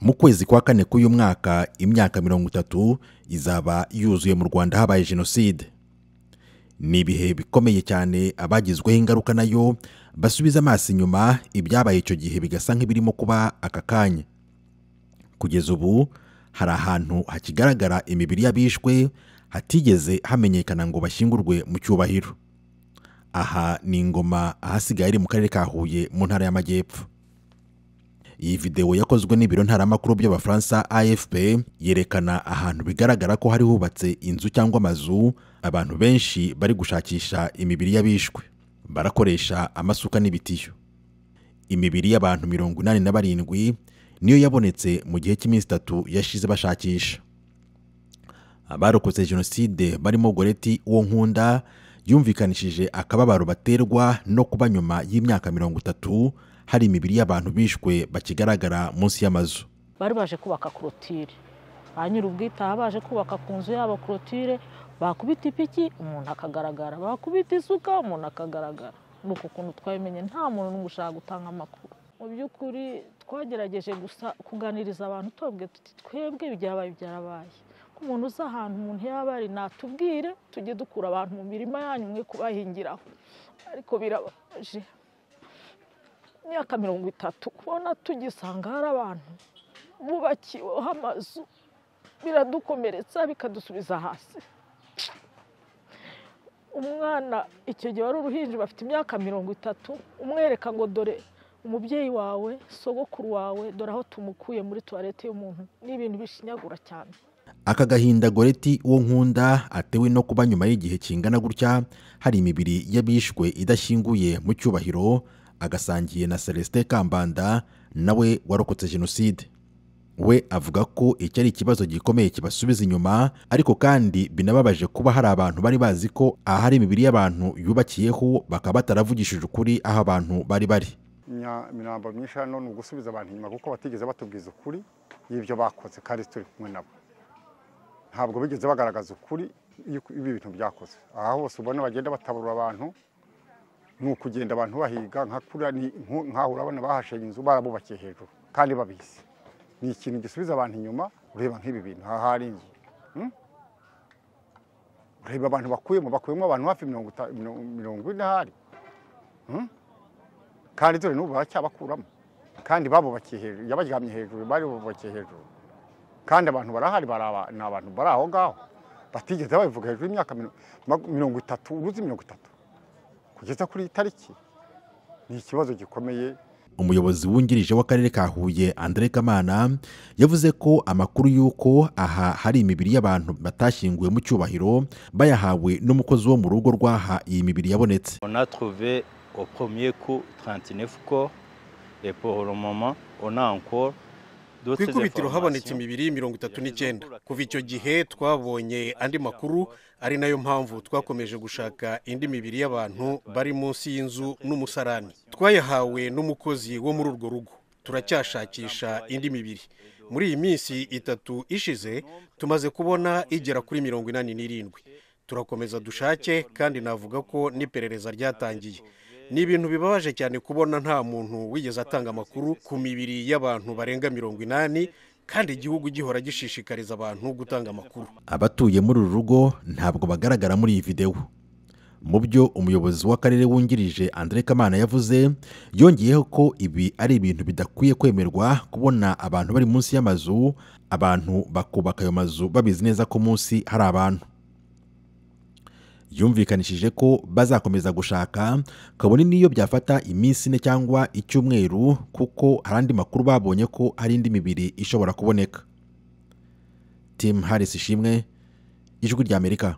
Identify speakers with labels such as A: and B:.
A: mu kwezi kwa kane k'uyu mwaka imyaka mirongo itatu izaba yuzuye mu rwanda habaye jenoside. Ni ibihe bikomeye cyane abagizweho ingaruka na yo? Basubiza amaso inyuma ibyabaye icyo gihe bigasa nk'ibirimo kuba aka kanya. Kugeza ubu hari ahantu hakigaragara imibiri y'abishwe hatigeze hamenyekana ngo bashyingurwe mu cyubahiro. Aha ni ingoma ahasigaye ari mu karere ka huye mu ntara y'amajyepfo. Iyi videwo yakozwe n'ibiro ntaramakuru by'abafaransa afp yerekana ahantu bigaragara ko hari hubatse inzu cyangwa amazu abantu benshi bari gushakisha imibiri y'abishwe. Barakoresha amasuka n'ibitiyo. Imibiri y'abantu mirongo inani na barindwi niyo yabonetse mu gihe cy'iminsi itatu yashize bashakisha. Abarokotse jenoside barimo goreti uwo nkunda yumvikanishije akababaro baterwa no kuba nyuma y'imyaka mirongo itatu hari imibiri y'abantu bishwe bakigaragara munsi y'amazu.
B: Bari baje kubaka korotire ba nyir'ubwitaha baje kubaka ku nzu yabo korotire bakubita ipiki umuntu akagaragara. Bakubita isuka umuntu akagaragara. Ni uku kuntu twabimenye nta muntu n'umwe ushaka gutanga amakuru. Mu by'ukuri twagerageje gusa kuganiriza abantu tubabwira tuti twebwe ibyabaye byarabaye. Umuntu uzi ahantu umuntu yaba ari natubwire tujye dukura abantu mu mirima yanyu mwe kubahingiraho. Ariko birababaje. Imyaka mirongo itatu kubona tugisanga hari abantu bubakiweho amazu biradukomeretsa bikadusubiza hasi. Umwana icyo gihe wari uruhinja bafite imyaka mirongo itatu umwereka ngo dore umubyeyi wawe sogokuru wawe dore aho tumukuye muri tuwarete y'umuntu. Ni ibintu bishinyagura cyane.
A: Aka gahinda goreti uwo nkunda atewe no kuba nyuma y'igihe kingana gutya hari imibiri y'abishwe idashyinguye mu cyubahiro agasangiye na celestin kambanda nawe warokotse jenoside. We avuga ko iki ari ikibazo gikomeye kibasubiza inyuma ariko kandi binababaje kuba hari abantu bari bazi ko ahari imibiri y'abantu yubakiyeho bakaba bataravugishije ukuri aho abantu bari bari.
C: Imirambo myinshi hano ni ugusubiza abantu inyuma kuko batigeze batubwiza ukuri y'ibyo bakoze kandi turi kumwe nabo. Ntabwo bigeze bagaragaza ukuri ibi bintu byakoze. Aha hose ubona bagenda bataburura abantu ni ukugenda abantu bahiga nk'aho urabona bahashenye inzu barabubakiye hejuru kandi babizi. Ni ikintu gisubiza abantu inyuma ureba nk'ibi bintu aha hari inzu. Ureba abantu bakuyemo bakuyemo abantu hafi mirongo ine ahari. Kandi dore n'ubu baracyabakuramo kandi babubakiye hejuru yabaryamye hejuru bari bubakiye hejuru. Kandi abantu barahari ni abantu bari aho ngaho batigeze babivuga hejuru y'imyaka mirongo itatu uruzi mirongo itatu. Kugeza kuri iyi tariki ni ikibazo gikomeye.
A: Umuyobozi wungirije w'akarere ka huye andre kamana yavuze ko amakuru y'uko aha hari imibiri y'abantu batashyinguwe mu cyubahiro bayahawe n'umukozi wo mu rugo rw'aha iyi mibiri yabonetse.
D: On a trouvé au premier coup 39 corps et pour le moment on a encore
E: ku ikubitiro habonetse imibiri mirongo itatu n'icyenda. Kuva icyo gihe twabonye andi makuru ari na yo mpamvu twakomeje gushaka indi mibiri y'abantu bari munsi y'inzu n'umusarani. Twayahawe n'umukozi wo muri urwo rugo. Turacyashakisha indi mibiri. Muri iyi minsi itatu ishize tumaze kubona igera kuri mirongo inani n'irindwi. Turakomeza dushake kandi navuga ko n'iperereza ryatangiye. Ni ibintu bibabaje cyane kubona nta muntu wigeze atanga amakuru ku mibiri y'abantu barenga mirongo inani kandi igihugu gihora gishishikariza abantu gutanga amakuru.
A: Abatuye muri uru rugo ntabwo bagaragara muri iyi videwo mu byo umuyobozi w'akarere wungirije andre kamana yavuze yongeyeho ko ibi ari ibintu bidakwiye kwemerwa kubona abantu bari munsi y'amazu abantu bakubaka ayo mazu babizi neza ko munsi hari abantu. Yumvikanishije ko bazakomeza gushaka kabone n'iyo byafata iminsi ine cyangwa icyumweru kuko hari andi makuru babonye ko hari indi mibiri ishobora kuboneka. Tim harris ishimwe ijwi ry'amerika